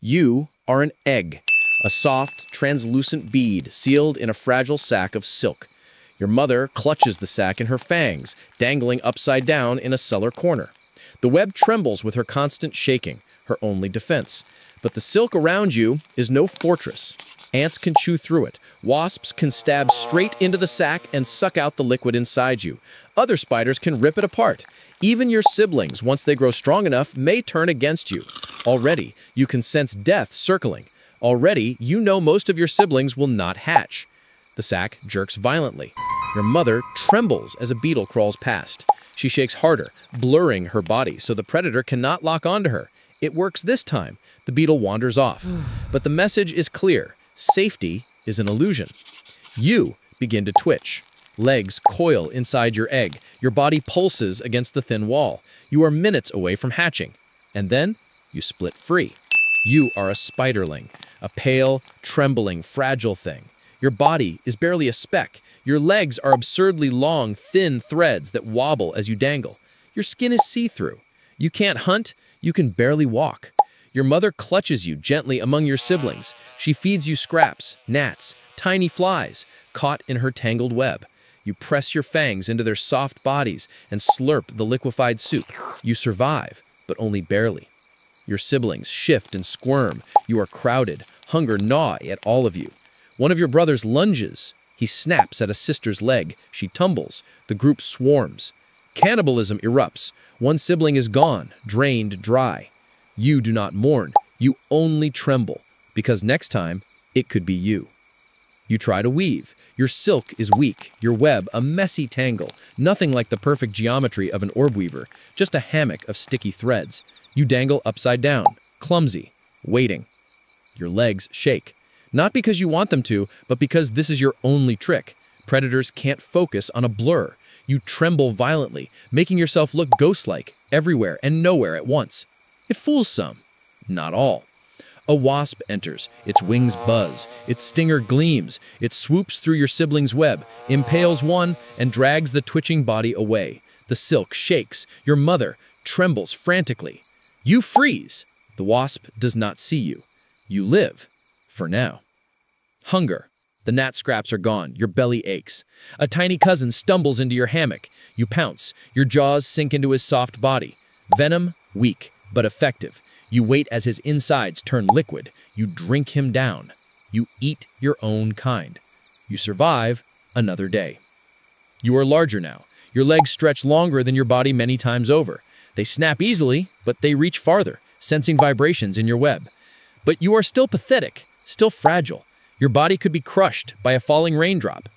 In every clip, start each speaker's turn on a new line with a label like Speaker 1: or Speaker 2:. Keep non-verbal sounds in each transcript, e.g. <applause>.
Speaker 1: You are an egg, a soft, translucent bead sealed in a fragile sack of silk. Your mother clutches the sack in her fangs, dangling upside down in a cellar corner. The web trembles with her constant shaking, her only defense. But the silk around you is no fortress. Ants can chew through it. Wasps can stab straight into the sack and suck out the liquid inside you. Other spiders can rip it apart. Even your siblings, once they grow strong enough, may turn against you. Already, you can sense death circling. Already, you know most of your siblings will not hatch. The sack jerks violently. Your mother trembles as a beetle crawls past. She shakes harder, blurring her body so the predator cannot lock onto her. It works this time. The beetle wanders off. <sighs> But the message is clear. Safety is an illusion. You begin to twitch. Legs coil inside your egg. Your body pulses against the thin wall. You are minutes away from hatching. And then you split free. You are a spiderling, a pale, trembling, fragile thing. Your body is barely a speck. Your legs are absurdly long, thin threads that wobble as you dangle. Your skin is see-through. You can't hunt, you can barely walk. Your mother clutches you gently among your siblings. She feeds you scraps, gnats, tiny flies, caught in her tangled web. You press your fangs into their soft bodies and slurp the liquefied soup. You survive, but only barely. Your siblings shift and squirm. You are crowded. Hunger gnaw at all of you. One of your brothers lunges. He snaps at a sister's leg. She tumbles. The group swarms. Cannibalism erupts. One sibling is gone, drained dry. You do not mourn. You only tremble, because next time, it could be you. You try to weave. Your silk is weak, your web a messy tangle, nothing like the perfect geometry of an orb weaver, just a hammock of sticky threads. You dangle upside down, clumsy, waiting. Your legs shake. Not because you want them to, but because this is your only trick. Predators can't focus on a blur. You tremble violently, making yourself look ghost-like, everywhere and nowhere at once. It fools some, not all. A wasp enters, its wings buzz, its stinger gleams, it swoops through your sibling's web, impales one, and drags the twitching body away. The silk shakes, your mother trembles frantically. You freeze. The wasp does not see you. You live, for now. Hunger. The gnat scraps are gone, your belly aches. A tiny cousin stumbles into your hammock. You pounce, your jaws sink into his soft body. Venom, weak, but effective. You wait as his insides turn liquid. You drink him down. You eat your own kind. You survive another day. You are larger now. Your legs stretch longer than your body many times over. They snap easily, but they reach farther, sensing vibrations in your web. But you are still pathetic, still fragile. Your body could be crushed by a falling raindrop.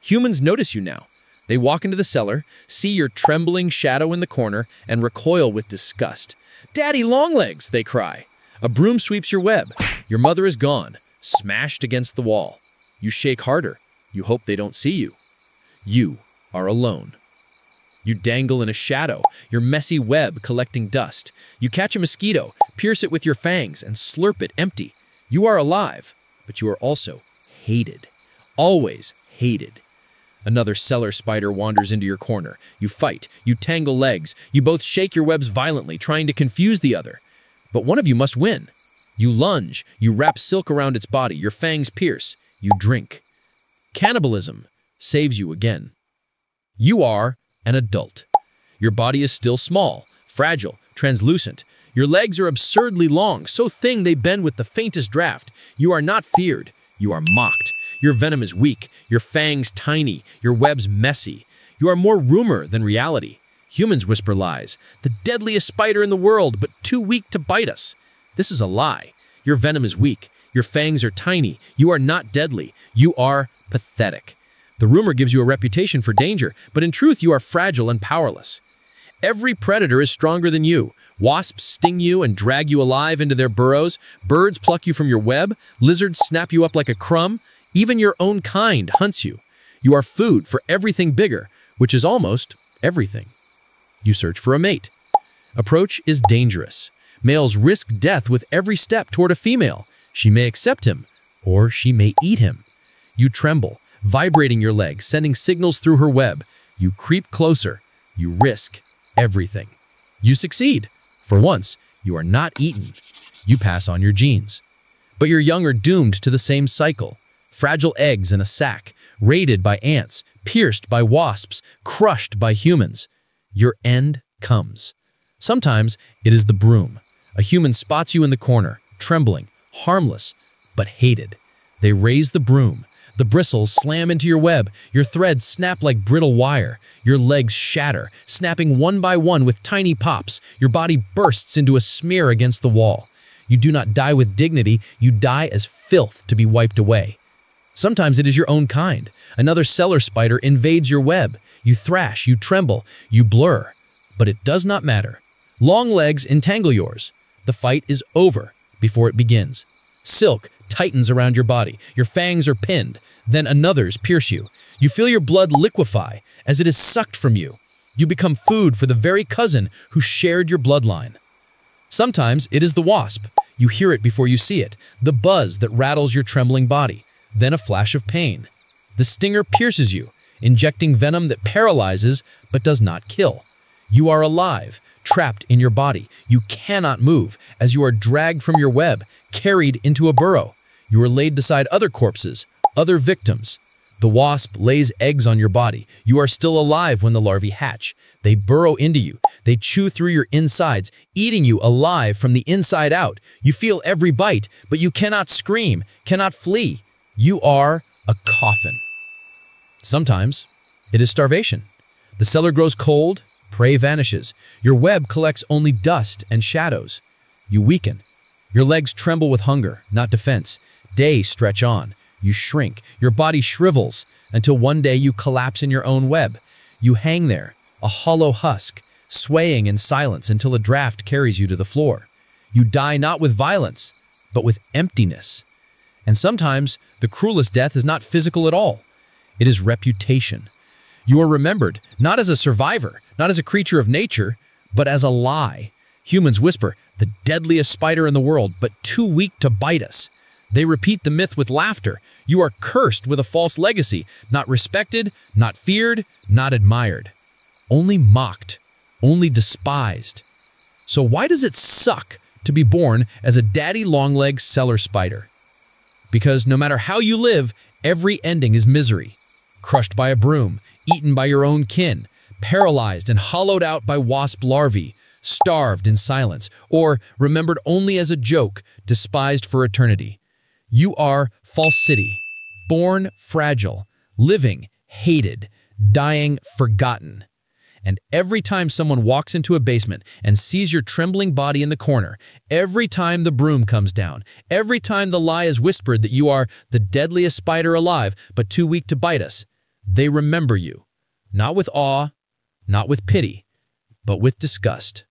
Speaker 1: Humans notice you now. They walk into the cellar, see your trembling shadow in the corner, and recoil with disgust. Daddy Longlegs, they cry. A broom sweeps your web. Your mother is gone, smashed against the wall. You shake harder. You hope they don't see you. You are alone. You dangle in a shadow, your messy web collecting dust. You catch a mosquito, pierce it with your fangs, and slurp it empty. You are alive, but you are also hated. Always hated. Another cellar spider wanders into your corner. You fight. You tangle legs. You both shake your webs violently, trying to confuse the other. But one of you must win. You lunge. You wrap silk around its body. Your fangs pierce. You drink. Cannibalism saves you again. You are an adult. Your body is still small, fragile, translucent. Your legs are absurdly long, so thin they bend with the faintest draft. You are not feared. You are mocked. Your venom is weak, your fangs tiny, your webs messy. You are more rumor than reality. Humans whisper lies. The deadliest spider in the world, but too weak to bite us. This is a lie. Your venom is weak. Your fangs are tiny. You are not deadly. You are pathetic. The rumor gives you a reputation for danger, but in truth you are fragile and powerless. Every predator is stronger than you. Wasps sting you and drag you alive into their burrows. Birds pluck you from your web. Lizards snap you up like a crumb. Even your own kind hunts you. You are food for everything bigger, which is almost everything. You search for a mate. Approach is dangerous. Males risk death with every step toward a female. She may accept him, or she may eat him. You tremble, vibrating your legs, sending signals through her web. You creep closer. You risk everything. You succeed. For once, you are not eaten. you pass on your genes. But your young are doomed to the same cycle. Fragile eggs in a sack, raided by ants, pierced by wasps, crushed by humans. Your end comes. Sometimes it is the broom. A human spots you in the corner, trembling, harmless, but hated. They raise the broom. The bristles slam into your web. Your threads snap like brittle wire. Your legs shatter, snapping one by one with tiny pops. Your body bursts into a smear against the wall. You do not die with dignity, you die as filth to be wiped away. Sometimes it is your own kind. Another cellar spider invades your web. You thrash, you tremble, you blur. But it does not matter. Long legs entangle yours. The fight is over before it begins. Silk tightens around your body. Your fangs are pinned. Then another's pierce you. You feel your blood liquefy as it is sucked from you. You become food for the very cousin who shared your bloodline. Sometimes it is the wasp. You hear it before you see it, the buzz that rattles your trembling body, then a flash of pain. The stinger pierces you, injecting venom that paralyzes but does not kill. You are alive, trapped in your body. You cannot move as you are dragged from your web, carried into a burrow. You are laid beside other corpses, other victims. The wasp lays eggs on your body. You are still alive when the larvae hatch. They burrow into you. They chew through your insides, eating you alive from the inside out. You feel every bite, but you cannot scream, cannot flee. You are a coffin. Sometimes it is starvation. The cellar grows cold, prey vanishes. Your web collects only dust and shadows. You weaken. Your legs tremble with hunger, not defense. Days stretch on. You shrink. Your body shrivels until one day you collapse in your own web. You hang there, a hollow husk, swaying in silence until a draft carries you to the floor. You die not with violence, but with emptiness. And sometimes the cruelest death is not physical at all. It is reputation. You are remembered not as a survivor, not as a creature of nature, but as a lie. Humans whisper, the deadliest spider in the world, but too weak to bite us. They repeat the myth with laughter. You are cursed with a false legacy, not respected, not feared, not admired. Only mocked, only despised. So why does it suck to be born as a daddy longleg cellar spider? Because no matter how you live, every ending is misery. Crushed by a broom, eaten by your own kin, paralyzed and hollowed out by wasp larvae, starved in silence, or remembered only as a joke, despised for eternity. You are Pholcidae, born fragile, living hated, dying forgotten. And every time someone walks into a basement and sees your trembling body in the corner, every time the broom comes down, every time the lie is whispered that you are the deadliest spider alive but too weak to bite us, they remember you, not with awe, not with pity, but with disgust.